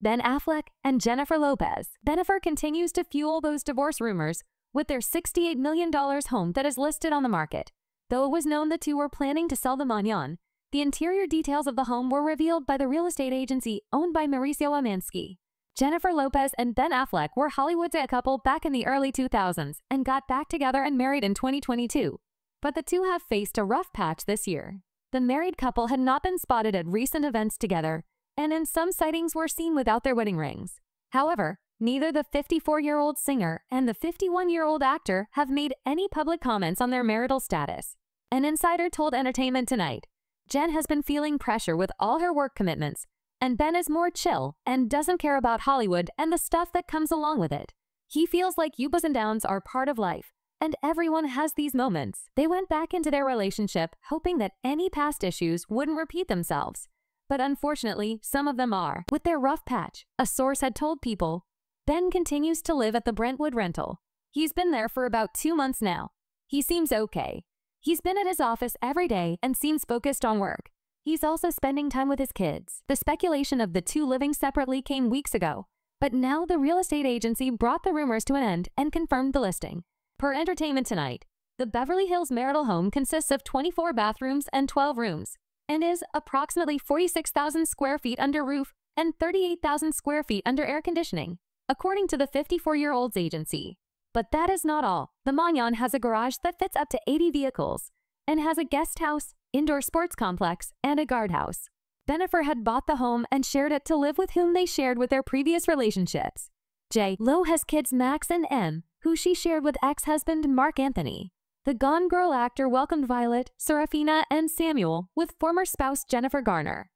Ben Affleck, and Jennifer Lopez. Bennifer continues to fuel those divorce rumors with their $68 million home that is listed on the market. Though it was known the two were planning to sell the Magnon, the interior details of the home were revealed by the real estate agency owned by Mauricio Umansky. Jennifer Lopez and Ben Affleck were Hollywood's a couple back in the early 2000s and got back together and married in 2022. But the two have faced a rough patch this year. The married couple had not been spotted at recent events together, and in some sightings were seen without their wedding rings. However, neither the 54-year-old singer and the 51-year-old actor have made any public comments on their marital status. An insider told Entertainment Tonight, Jen has been feeling pressure with all her work commitments, and Ben is more chill and doesn't care about Hollywood and the stuff that comes along with it. He feels like ups and downs are part of life, and everyone has these moments. They went back into their relationship hoping that any past issues wouldn't repeat themselves. But unfortunately, some of them are. With their rough patch, a source had told people, Ben continues to live at the Brentwood rental. He's been there for about two months now. He seems okay. He's been at his office every day and seems focused on work. He's also spending time with his kids. The speculation of the two living separately came weeks ago, but now the real estate agency brought the rumors to an end and confirmed the listing. Per Entertainment Tonight, the Beverly Hills marital home consists of 24 bathrooms and 12 rooms and is approximately 46,000 square feet under roof and 38,000 square feet under air conditioning, according to the 54-year-old's agency. But that is not all. The Magnon has a garage that fits up to 80 vehicles and has a guest house, indoor sports complex, and a guardhouse. Bennifer had bought the home and shared it to live with whom they shared with their previous relationships. J. Lo has kids Max and Emme, who she shared with ex-husband Marc Anthony. The Gone Girl actor welcomed Violet, Seraphina, and Samuel with former spouse Jennifer Garner.